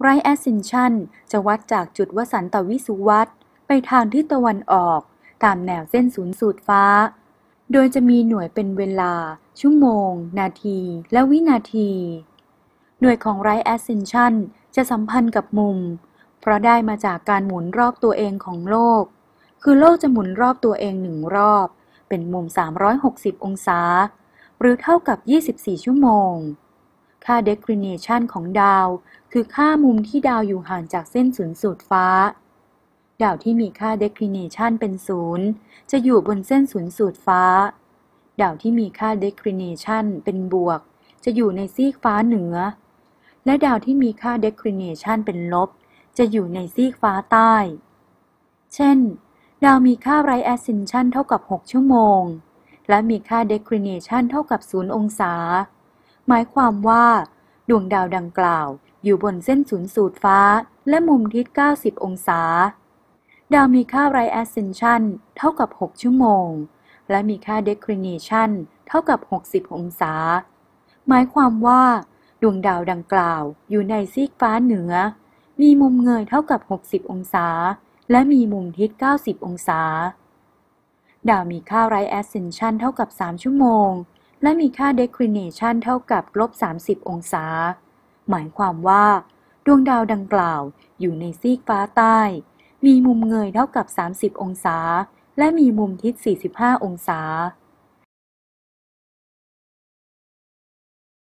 right ascension จะวัดจากจุดวสันตวิสุวัตไปทางทิศตะวันออก ตามแนวเส้นศูนย์สูตรฟ้า โดยจะมีหน่วยเป็นเวลา ชั่วโมง นาที และวินาที หน่วยของ right ascension จะสัมพันธ์กับมุม เพราะได้มาจากการหมุนรอบตัวเองของโลก คือโลกจะหมุนรอบตัวเองหนึ่งรอบ เป็นมุม 360 องศา หรือเท่ากับ 24 ชั่วโมง ค่า declination ของดาว คือค่ามุมที่ดาวอยู่ห่างจากเส้นศูนย์สูตรฟ้า ดาวที่มีค่า declination เป็นศูนย์จะอยู่บนเส้นศูนย์สูตรฟ้า ดาวที่มีค่า declination เป็นบวก จะอยู่ในซีกฟ้าเหนือ และดาวที่มีค่า declination เป็นลบ จะอยู่ในซีกฟ้าใต้ เช่น ดาวมีค่า right ascension เท่ากับ 6 ชั่วโมง และมีค่า declination เท่ากับ 0 องศา หมายความว่า ดวงดาวดังกล่าวอยู่บนเส้นศูนย์สูตรฟ้า และมุมทิศ 90 องศา ดาวมีค่า right ascension เท่ากับ 6 ชั่วโมง และมีค่า declination เท่ากับ 60 องศา หมายความว่า ดวงดาวดังกล่าวอยู่ในซีกฟ้าเหนือ มีมุมเงยเท่ากับ 60 องศา และมีมุมทิศ 90 องศา ดาวมีค่า right ascension เท่ากับ 3 ชั่วโมง และมีค่า declination เท่ากับลบ 30 องศา หมายความว่า ดวงดาวดังกล่าวอยู่ในซีกฟ้าใต้ มีมุมเงยเท่ากับ 30 องศา และมีมุมทิศ 45 องศา